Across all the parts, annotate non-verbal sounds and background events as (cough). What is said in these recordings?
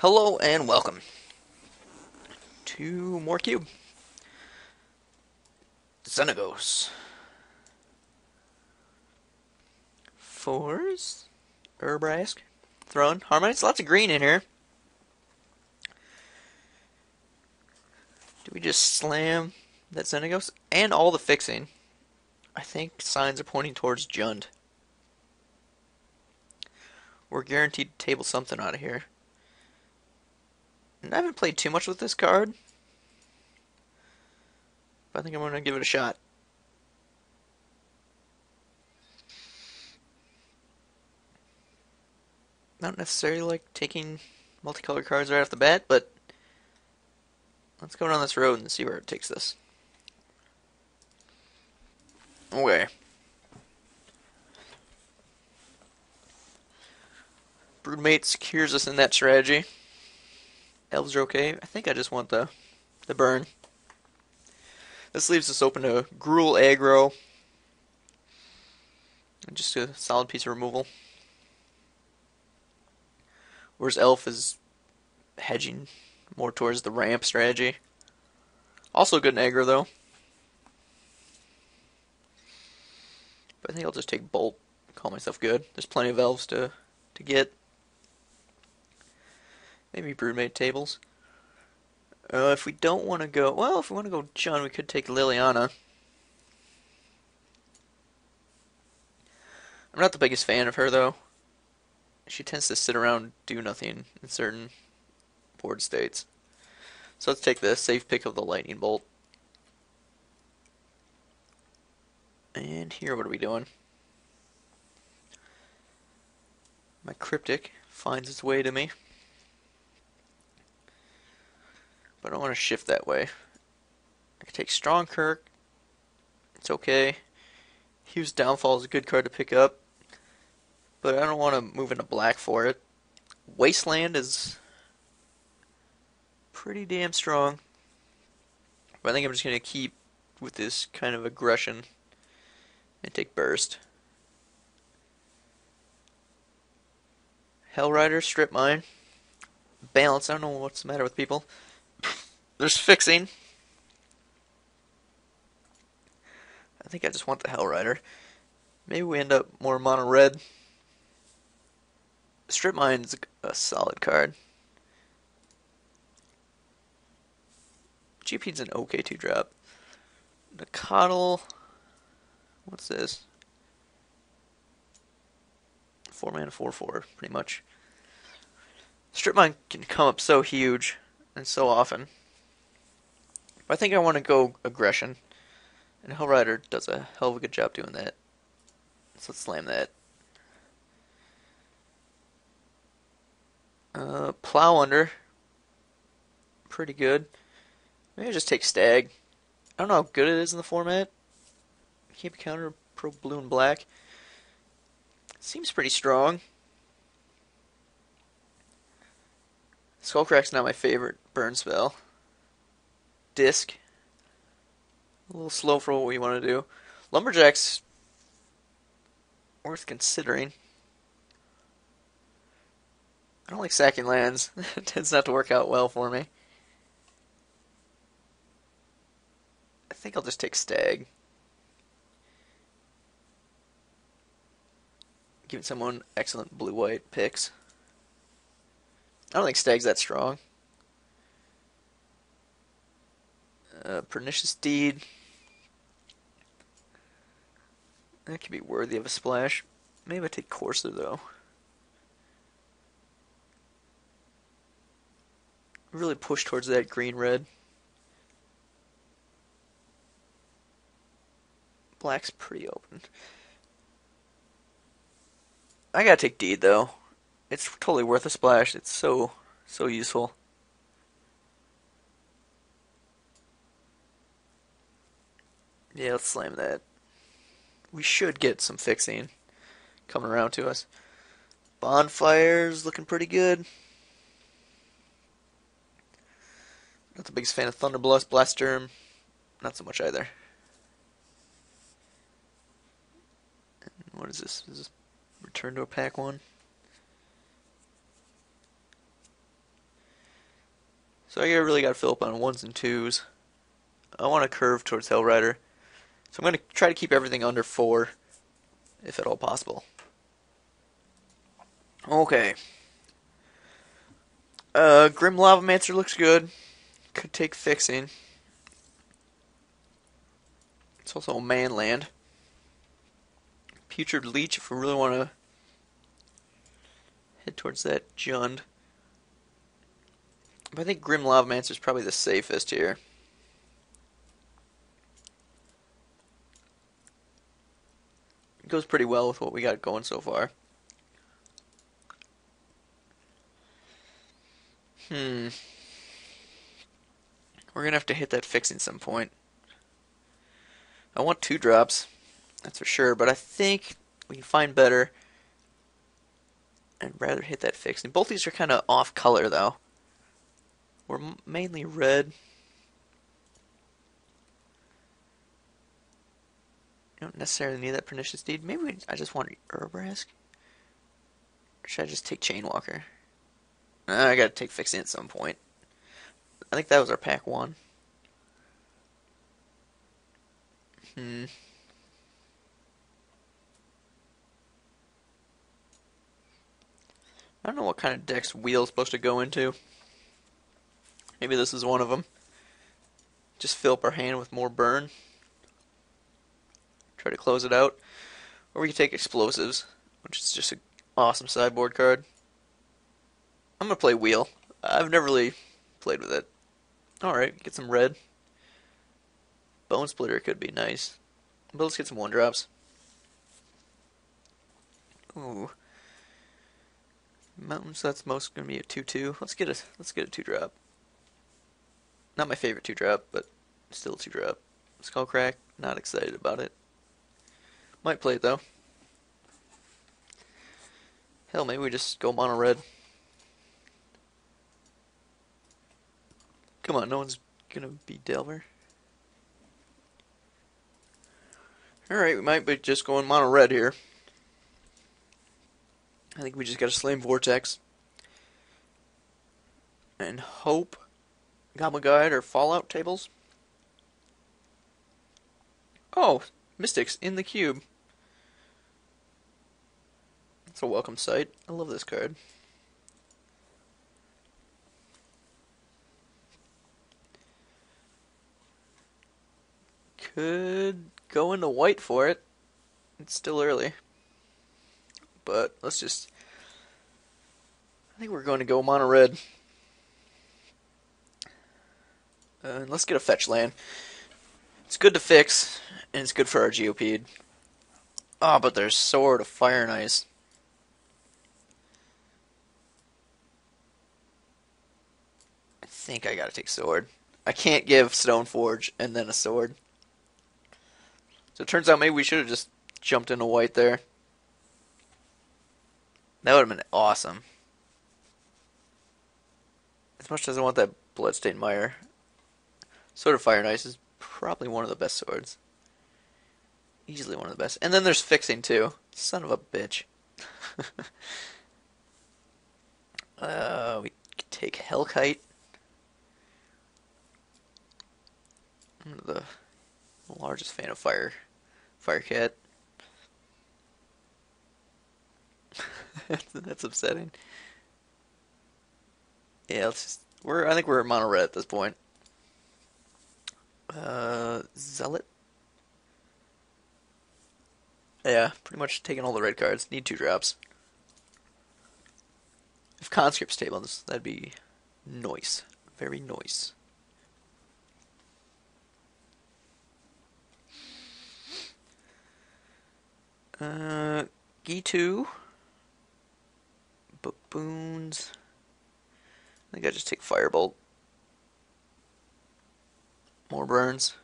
Hello and welcome to more Cube. Xenagos. Fours. Urabrask. Throne. Harmonites. Lots of green in here. Do we just slam that Xenagos? And all the fixing. I think signs are pointing towards Jund. We're guaranteed to table something out of here. I haven't played too much with this card. But I think I'm going to give it a shot. Not necessarily like taking multicolored cards right off the bat, but let's go down this road and see where it takes us. Okay. Broodmate secures us in that strategy. Elves are okay. I think I just want the the burn. This leaves us open to Gruul aggro. Just a solid piece of removal. Whereas Elf is hedging more towards the ramp strategy. Also good in aggro though. But I think I'll just take Bolt. Call myself good. There's plenty of elves to, to get. Maybe Broodmate tables. Uh, if we don't want to go... Well, if we want to go Jund, we could take Liliana. I'm not the biggest fan of her, though. She tends to sit around do nothing in certain board states. So let's take the safe pick of the Lightning Bolt. And here, what are we doing? My Cryptic finds its way to me. But I don't want to shift that way. I can take Stromkirk. It's okay. Hero's Downfall is a good card to pick up. But I don't want to move into black for it. Wasteland is pretty damn strong. But I think I'm just going to keep with this kind of aggression and take Burst. Hellrider, Strip Mine. Balance, I don't know what's the matter with people. There's fixing. I think I just want the Hellrider. Maybe we end up more mono red. Strip Mine's a solid card. GP's an okay 2 drop. The Coddle. What's this? 4 mana 4 4, pretty much. Strip Mine can come up so huge and so often. But I think I want to go aggression. And Hellrider does a hell of a good job doing that. So let's slam that. Uh, Plow Under. Pretty good. Maybe just take Stag. I don't know how good it is in the format. Be counter pro blue and black. Seems pretty strong. Skullcrack's not my favorite burn spell. Disc. A little slow for what we want to do. Lumberjack's worth considering. I don't like sacking lands. (laughs) it tends not to work out well for me. I think I'll just take Stag. Giving someone excellent blue-white picks. I don't think Stag's that strong. Pernicious Deed. That could be worthy of a splash. Maybe I take Courser, though. Really push towards that green-red. Black's pretty open. I gotta take Deed, though. It's totally worth a splash. It's so, so useful. Yeah, let's slam that. We should get some fixing coming around to us. Bonfire's looking pretty good. Not the biggest fan of Thunderblast, Blastoderm. Not so much either. What is this? Is this return to a pack one? So I really got to fill up on ones and twos. I want to curve towards Hellrider. So I'm going to try to keep everything under four, if at all possible. Okay. Uh, Grim Lavamancer looks good. Could take fixing. It's also a manland. Putrid Leech if we really want to head towards that Jund. But I think Grim Lavamancer is probably the safest here. It goes pretty well with what we got going so far. Hmm. We're gonna have to hit that fixing some point. I want two drops, that's for sure, but I think we can find better. I'd rather hit that fixing. Both these are kind of off color though. We're mainly red. Don't necessarily need that pernicious deed. Maybe we, I just want Urabrask. Or should I just take Chainwalker? Uh, I gotta take fixing at some point. I think that was our pack one. Hmm. I don't know what kind of deck's wheel's supposed to go into. Maybe this is one of them. Just fill up our hand with more burn. Try to close it out. Or we can take explosives, which is just an awesome sideboard card. I'm gonna play wheel. I've never really played with it. Alright, get some red. Bone splitter could be nice. But let's get some one drops. Ooh. Mountains, that's most gonna be a two two. Let's get a let's get a two drop. Not my favorite two drop, but still two drop. Skullcrack, not excited about it. Might play it though. Hell, maybe we just go mono red. Come on, no one's gonna be Delver. Alright, we might be just going mono red here. I think we just got to Slam Vortex. And hope Goblin Guide or Fallout tables. Oh, Mystics in the cube. It's a welcome sight. I love this card. Could go into white for it. It's still early. But let's just. I think we're going to go mono red. Uh, let's get a fetch land. It's good to fix, and it's good for our GOP. Ah, oh, but there's Sword of Fire and Ice. Think I gotta take Sword. I can't give Stoneforge and then a Sword. So it turns out maybe we should have just jumped into white there. That would have been awesome. As much as I want that Bloodstained Mire, Sword of Fire and Ice is probably one of the best swords. Easily one of the best. And then there's Fixing too. Son of a bitch. (laughs) uh, we take Hellkite. I'm the largest fan of Fire, Firecat. (laughs) That's upsetting. Yeah, let's just we're I think we're mono red at this point. Uh Zealot. Yeah, pretty much taking all the red cards. Need two drops. If conscripts tables, that'd be nice. Very nice. Uh, G2. Boons. I think I just take Firebolt. More burns.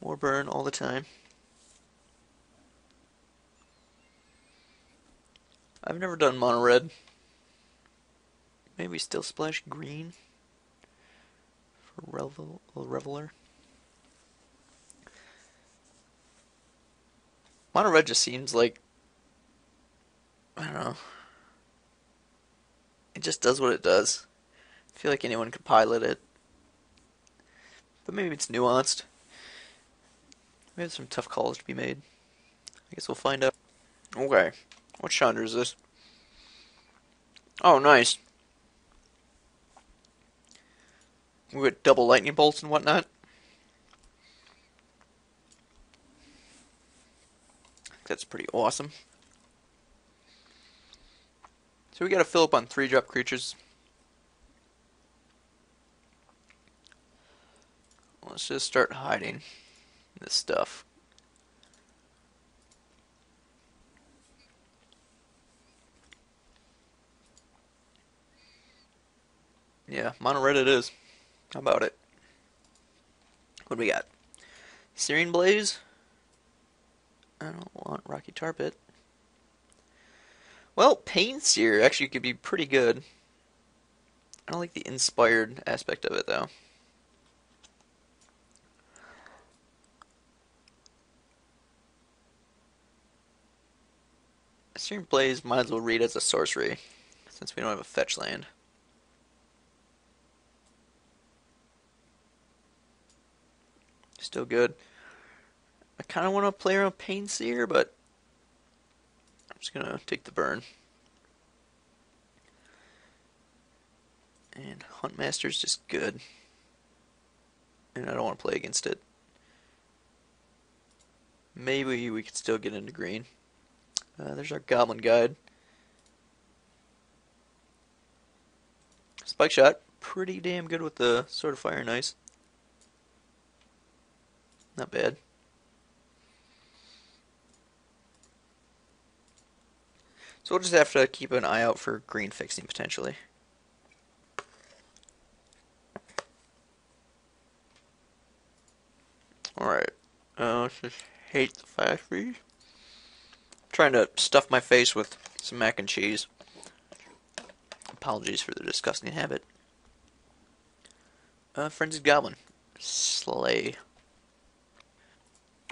More burn all the time. I've never done mono red. Maybe still splash green for Revel Reveler. Mono red just seems like I don't know. It just does what it does. I feel like anyone could pilot it. But maybe it's nuanced. Maybe there's some tough calls to be made. I guess we'll find out. Okay. What Chandra is this? Oh, nice. We got double lightning bolts and whatnot. That's pretty awesome. So we gotta fill up on three drop creatures. Let's just start hiding this stuff. Yeah, mono red it is. How about it? What do we got? Searing Blaze? I don't want Rocky Tar Pit. Well, Pain Seer actually could be pretty good. I don't like the inspired aspect of it though. Searing Blaze might as well read as a sorcery, since we don't have a fetch land. Still good. I kind of want to play around Pain Seer, but I'm just going to take the burn. And Huntmaster's just good. And I don't want to play against it. Maybe we could still get into green. Uh, there's our Goblin Guide. Spike Shot, pretty damn good with the Sword of Fire and Ice. Not bad. So we'll just have to keep an eye out for green fixing potentially. Alright. Uh, just hate the factory. Trying to stuff my face with some mac and cheese. Apologies for the disgusting habit. Uh, Frenzied Goblin. Slay.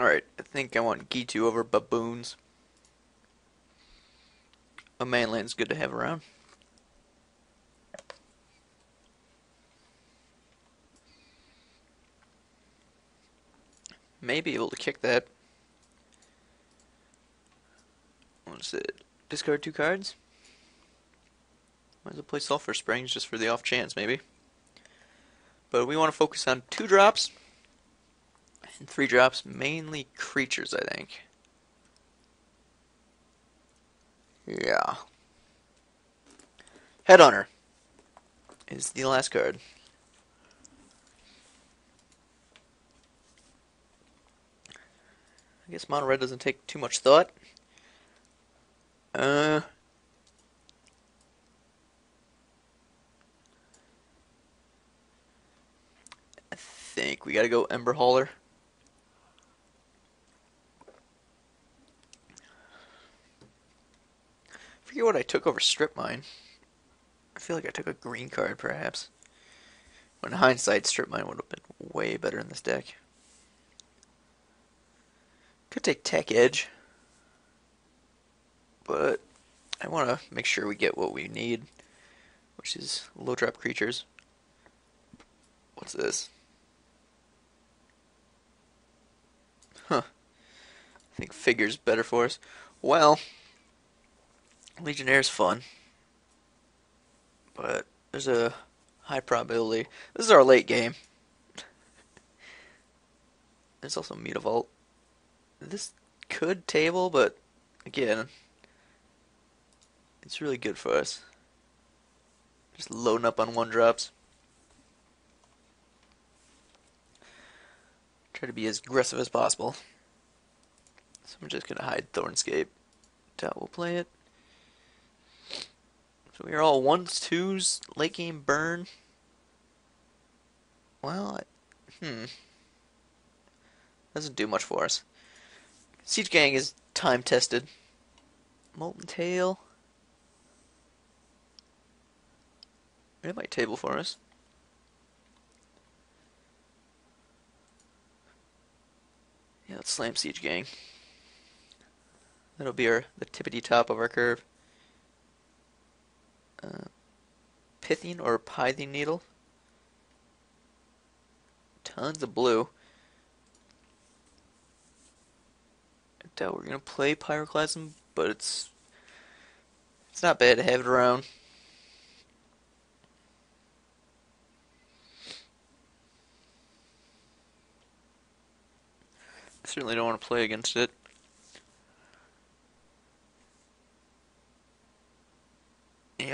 Alright, I think I want Gitu over Baboons. A manland's good to have around. May be able to kick that. What's it? Discard two cards? Might as well play Sulfur Springs just for the off chance, maybe. But we want to focus on two drops and three drops, mainly creatures, I think. Yeah. Headhunter is the last card. I guess mono red doesn't take too much thought. Uh. I think we gotta go Ember Hauler. Forget what I took over Strip Mine. I feel like I took a green card, perhaps. When in hindsight, Strip Mine would have been way better in this deck. Could take Tech Edge. But I want to make sure we get what we need, which is low drop creatures. What's this? Huh. I think figure's better for us. Well, Legionnaire's fun. But there's a high probability. This is our late game. (laughs) There's also Mutavault. This could table, but again, it's really good for us. Just loading up on one drops. Try to be as aggressive as possible. So I'm just gonna hide Thornscape. Doubt we'll play it. So we are all ones, twos, late game burn. Well, I, hmm. Doesn't do much for us. Siege Gang is time tested. Molten Tail. It might table for us. Yeah, let's slam Siege Gang. That'll be our the tippity top of our curve. Uh, pithing or Pithing Needle. Tons of blue. I doubt we're gonna play Pyroclasm, but it's it's not bad to have it around. I certainly don't want to play against it.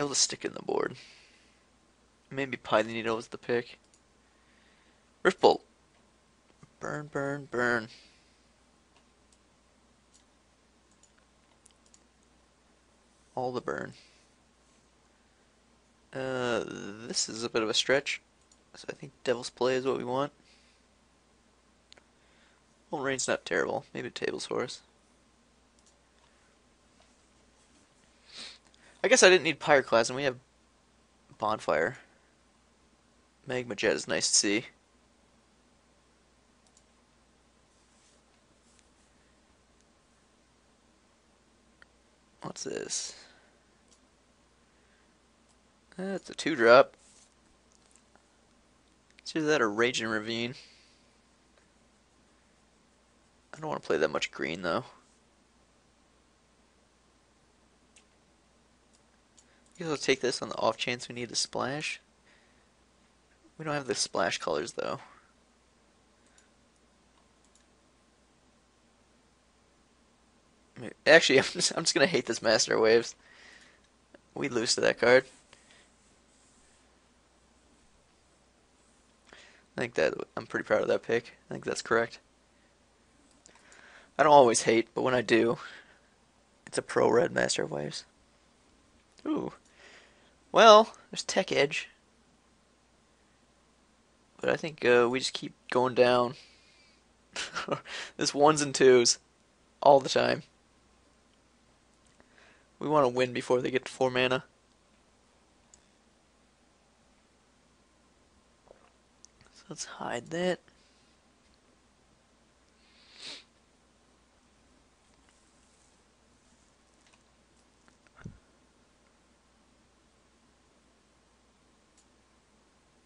I'll stick in the board. Maybe Pithing Needle was the pick. Rift Bolt. Burn, burn, burn. All the burn. Uh, this is a bit of a stretch. So I think Devil's Play is what we want. Well, Rain's not terrible. Maybe Tables Horse. I guess I didn't need Pyroclasm. We have Bonfire. Magma Jet is nice to see. What's this? That's a two drop. Either that or Raging Ravine. I don't want to play that much green though. Guess I'll take this on the off chance we need a splash. We don't have the splash colors though. Actually, (laughs) I'm just, I'm just gonna hate this Master Waves. We lose to that card. I think that I'm pretty proud of that pick. I think that's correct. I don't always hate, but when I do, it's a pro red Master of Waves. Ooh. Well, there's Tech Edge. But I think uh, we just keep going down. (laughs) this ones and twos all the time. We want to win before they get to 4 mana. So let's hide that.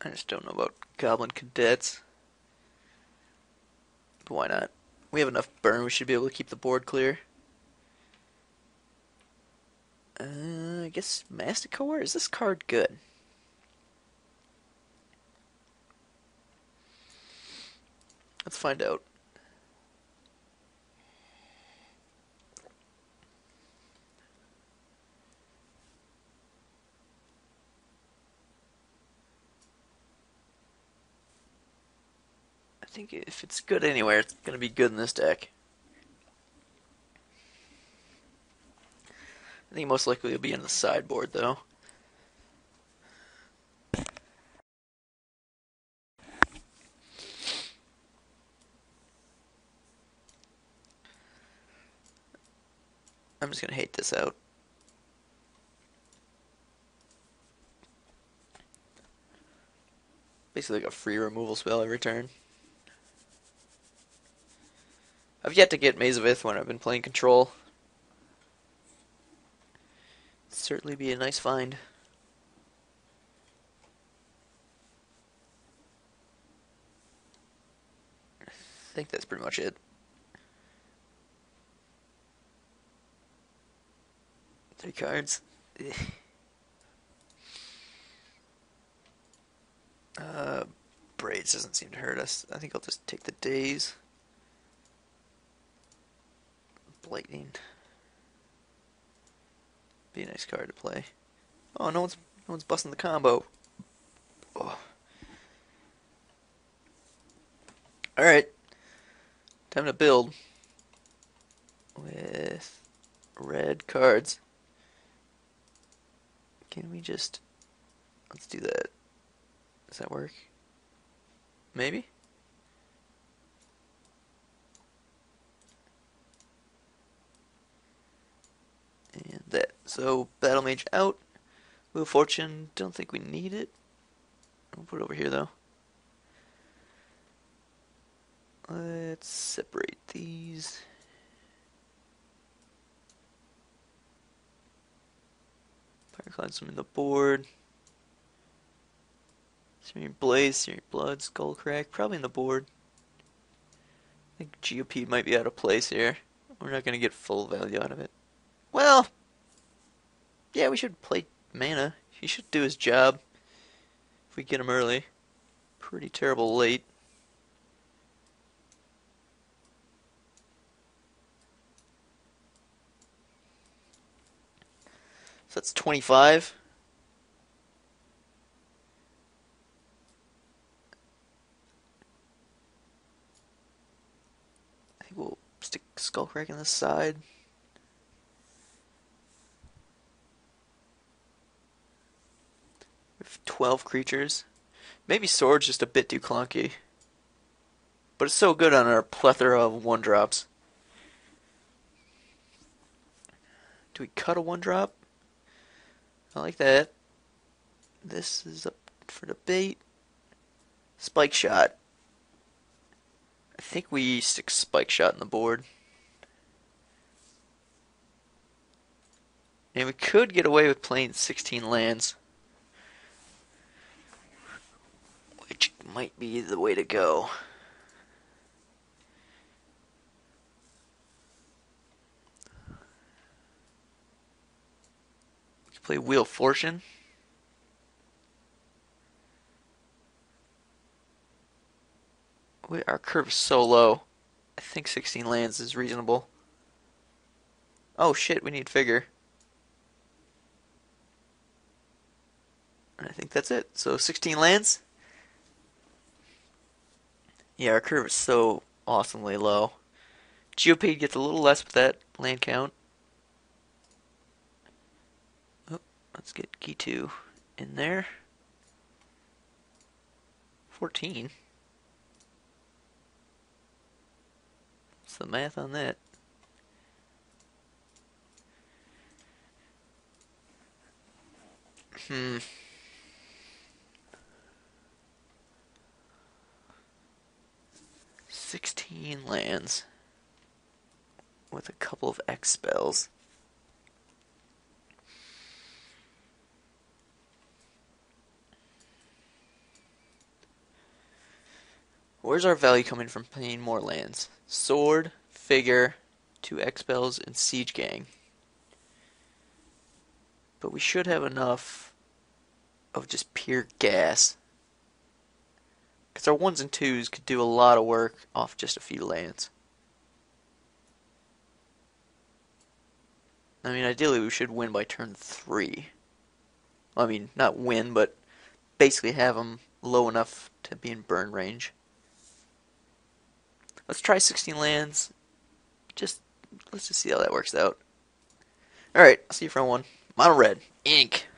I just don't know about Goblin Cadets. But why not? We have enough burn, we should be able to keep the board clear. Uh, I guess Masticore? Is this card good? Let's find out. Think if it's good anywhere, it's going to be good in this deck. I think most likely it'll be in the sideboard, though. I'm just gonna hate this out. Basically like a free removal spell every turn. I've yet to get Maze of Ith when I've been playing Control. certainly be a nice find. I think that's pretty much it. Three cards. (laughs) uh, braids doesn't seem to hurt us. I think I'll just take the days. Lightning. Be a nice card to play. Oh, no one's no one's busting the combo. Oh. All right, time to build with red cards. Can we just let's do that? Does that work? Maybe. And that. So, Battle Mage out. Wheel Fortune, don't think we need it. We'll put it over here, though. Let's separate these. Fire some in the board. Searing Blaze, Searing Blood, Skullcrack, probably in the board. I think GOP might be out of place here. We're not going to get full value out of it. Well, yeah, we should play mana. He should do his job if we get him early. Pretty terrible late. So that's 25. I think we'll stick Skullcrack on the side. We have 12 creatures. Maybe Sword's just a bit too clunky. But it's so good on our plethora of one drops. Do we cut a one drop? I like that. This is up for debate. Spike shot. I think we stick spike shot in the board. And we could get away with playing 16 lands. Which might be the way to go. play Wheel Fortune. Wait, our curve is so low. I think 16 lands is reasonable. Oh shit, we need figure. And I think that's it. So 16 lands. Yeah, our curve is so awesomely low. Geopede gets a little less with that land count. Oh, Let's get key 2 in there. 14. What's the math on that? Hmm. Sixteen lands with a couple of X spells. Where's our value coming from playing more lands? Sword, Figure, two X-Spells, and Siege Gang. But we should have enough of just pure gas. Because our ones and twos could do a lot of work off just a few lands. I mean, ideally we should win by turn three. I mean, not win, but basically have them low enough to be in burn range. Let's try 16 lands. Just let's just see how that works out. All right, I'll see you for one. Mono red ink.